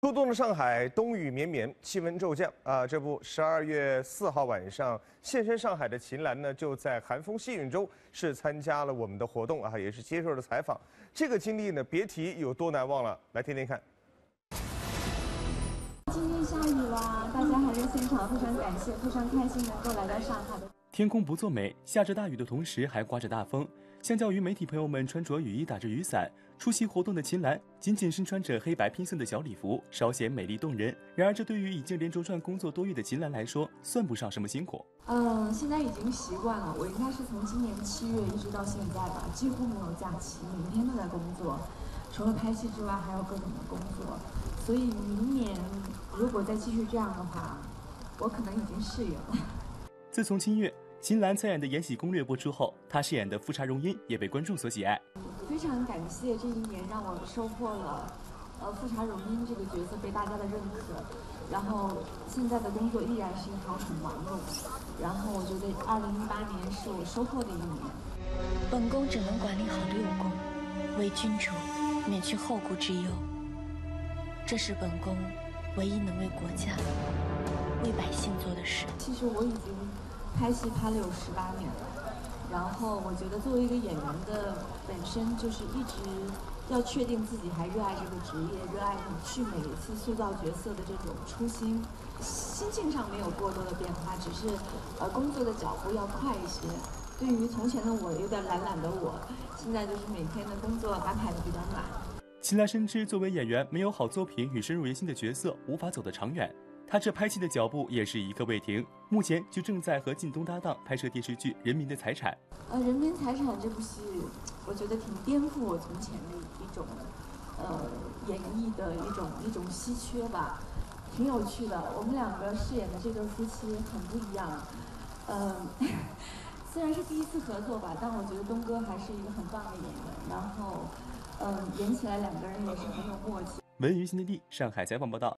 初冬的上海，冬雨绵绵，气温骤降啊！这不，十二月四号晚上现身上海的秦岚呢，就在寒风细雨中是参加了我们的活动啊，也是接受了采访。这个经历呢，别提有多难忘了。来听听看。今天下雨了，大家还在现场，非常感谢，非常开心能够来到上海的。天空不作美，下着大雨的同时还刮着大风。相较于媒体朋友们穿着雨衣、打着雨伞出席活动的秦岚，仅仅身穿着黑白拼色的小礼服，稍显美丽动人。然而，这对于已经连轴转工作多月的秦岚来说，算不上什么辛苦。嗯，现在已经习惯了。我应该是从今年七月一直到现在吧，几乎没有假期，每天都在工作。除了拍戏之外，还有各种的工作。所以，明年如果再继续这样的话，我可能已经适应了。自从七月。秦岚参演的《延禧攻略》播出后，她饰演的富察容音也被观众所喜爱。非常感谢这一年让我收获了，呃，富察容音这个角色被大家的认可。然后现在的工作依然是一条很忙碌。然后我觉得二零一八年是我收获的一年。本宫只能管理好六宫，为君主免去后顾之忧。这是本宫唯一能为国家、为百姓做的事。其实我已经。拍戏拍了有十八年了，然后我觉得作为一个演员的本身就是一直要确定自己还热爱这个职业，热爱你去每一次塑造角色的这种初心。心境上没有过多的变化，只是呃工作的脚步要快一些。对于从前的我有点懒懒的我，现在就是每天的工作安排的比较满。秦岚深知，作为演员，没有好作品与深入人心的角色，无法走得长远。他这拍戏的脚步也是一刻未停，目前就正在和靳东搭档拍摄电视剧《人民的财产》。呃，《人民财产》这部戏，我觉得挺颠覆我从前的一种，呃，演绎的一种一种稀缺吧，挺有趣的。我们两个饰演的这对夫妻很不一样，嗯，虽然是第一次合作吧，但我觉得东哥还是一个很棒的演员。然后，嗯，演起来两个人也是很有默契。文娱新天地上海采访报道。